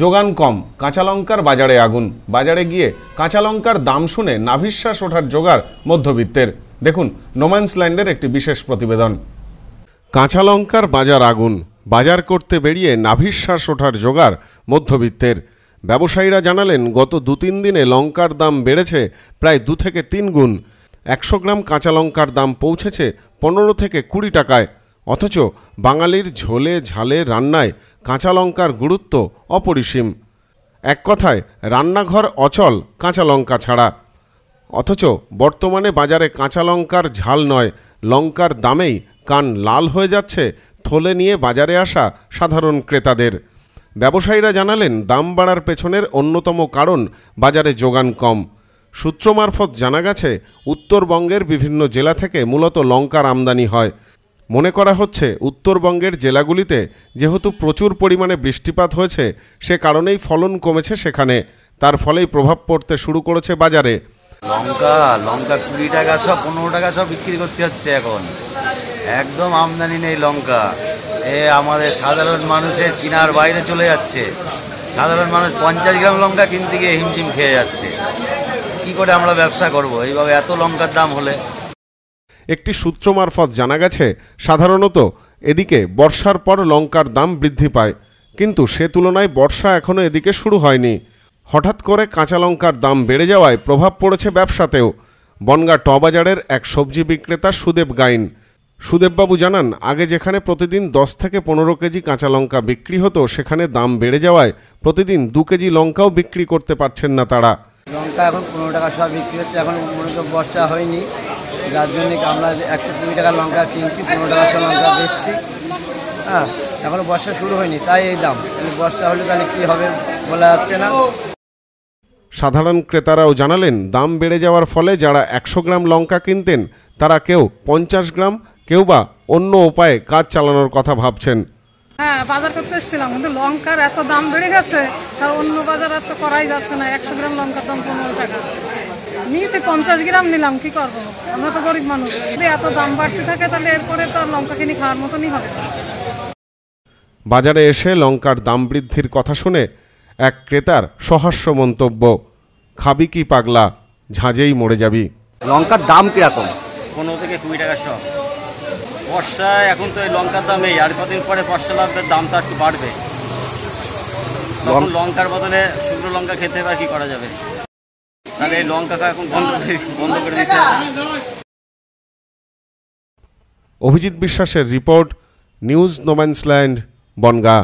যোগান কম, কাঁচা লঙ্কার বাজারে আগুন। বাজারে গিয়ে কাঁচা লঙ্কার দাম শুনে নাভিশ্বাস ওঠার জোগাড় মধ্যবিত্তের। দেখুন নোম্যান্সল্যান্ডের একটি বিশেষ প্রতিবেদন। কাঁচা লঙ্কার বাজার আগুন, বাজার করতে বেরিয়ে নাভিশ্বাস ওঠার জোগাড় মধ্যবিত্তের। ব্যবসায়ীরা জানালেন, গত দু তিন দিনে লঙ্কার দাম বেড়েছে প্রায় দু থেকে তিন গুণ। একশো গ্রাম কাঁচা লঙ্কার দাম পৌঁছেছে পনেরো থেকে কুড়ি টাকায়। অথচ বাঙালির ঝোলে ঝালে রান্নায় কাঁচা লঙ্কার গুরুত্ব অপরিসীম। এক কথায়, রান্নাঘর অচল কাঁচা লঙ্কা ছাড়া। অথচ বর্তমানে বাজারে কাঁচা লঙ্কার ঝাল নয়, লঙ্কার দামেই কান লাল হয়ে যাচ্ছে, থলে নিয়ে বাজারে আসা সাধারণ ক্রেতাদের। ব্যবসায়ীরা জানালেন, দাম বাড়ার পেছনের অন্যতম কারণ বাজারে যোগান কম। সূত্র মারফত জানা গেছে, উত্তরবঙ্গের বিভিন্ন জেলা থেকে মূলত লঙ্কার আমদানি হয়। মনে করা হচ্ছে উত্তরবঙ্গের জেলাগুলিতে যেহেতু প্রচুর পরিমাণে বৃষ্টিপাত হয়েছে, সে কারণেই ফলন কমেছে সেখানে। তার ফলেই প্রভাব পড়তে শুরু করেছে বাজারে। লঙ্কা লঙ্কা কুড়ি টাকা, সব পনেরো টাকা সব বিক্রি করতে হচ্ছে এখন। একদম আমদানি নেই লঙ্কা। এ আমাদের সাধারণ মানুষের কিনার বাইরে চলে যাচ্ছে। সাধারণ মানুষ পঞ্চাশ গ্রাম লঙ্কা কিনতে গিয়ে হিমশিম খেয়ে যাচ্ছে। কি করে আমরা ব্যবসা করব? এইভাবে এত লঙ্কার দাম হলে একটি সূত্র মারফত জানা গেছে, সাধারণত এদিকে বর্ষার পর লঙ্কার দাম বৃদ্ধি পায়, কিন্তু সে তুলনায় বর্ষা এখনও এদিকে শুরু হয়নি। হঠাৎ করে কাঁচা লঙ্কার দাম বেড়ে যাওয়ায় প্রভাব পড়েছে ব্যবসাতেও। বনগা ট বাজারের এক সবজি বিক্রেতা সুদেব গাইন। সুদেববাবু জানান, আগে যেখানে প্রতিদিন দশ থেকে পনেরো কেজি কাঁচা লঙ্কা বিক্রি হতো, সেখানে দাম বেড়ে যাওয়ায় প্রতিদিন দু কেজি লঙ্কাও বিক্রি করতে পারছেন না তারা। লঙ্কা এখন পনেরো টাকা সব বিক্রি হচ্ছে, এখন বর্ষা হয়নি। যার জন্য আমরা একশো কুড়ি টাকা লঙ্কা কিনছি পনেরো টাকা লঙ্কা বেচছি। হ্যাঁ এখনও বর্ষা শুরু হয়নি তাই এই দাম। বর্ষা হলে তাহলে কী হবে বলা যাচ্ছে না। সাধারণ ক্রেতারাও জানালেন দাম বেড়ে যাওয়ার ফলে যারা একশো গ্রাম লঙ্কা কিনতেন তারা কেউ পঞ্চাশ গ্রাম কেউ বা অন্য উপায়ে কাজ চালানোর কথা ভাবছেন। হ্যাঁ বাজার করতে এসেছিলাম কিন্তু লঙ্কার এত দাম বেড়ে গেছে আর অন্য বাজার আর তো করাই যাচ্ছে না একশো গ্রাম লঙ্কার দাম পনেরো টাকা। নিয়েছি পঞ্চাশ গ্রাম নিলাম কি করব? আমরা তো গরিব মানুষ। যদি এত দাম বাড়তে থাকে তাহলে এরপরে তো লঙ্কা কিনে খাওয়ার মতনই হবে। বাজারে এসে লঙ্কার দাম বৃদ্ধির কথা শুনে এক ক্রেতার সহাস্য মন্তব্য খাবি কি পাগলা ঝাঁঝেই মরে যাবি। লঙ্কার দাম কীরকম? পনেরো থেকে কুড়ি টাকা শ বর্ষায় এখন তো এই লঙ্কার দাম এই আর কদিন পরে বর্ষা লাগবে দামটা একটু বাড়বে। তখন লঙ্কার বদলে শুকনো লঙ্কা খেতে হবে আর কি করা যাবে? তাহলে এই লঙ্কাটা এখন বন্ধ করে বন্ধ করে দিতে অভিজিৎ বিশ্বাসের রিপোর্ট নিউজ নোম্যান্সল্যান্ড বনগা।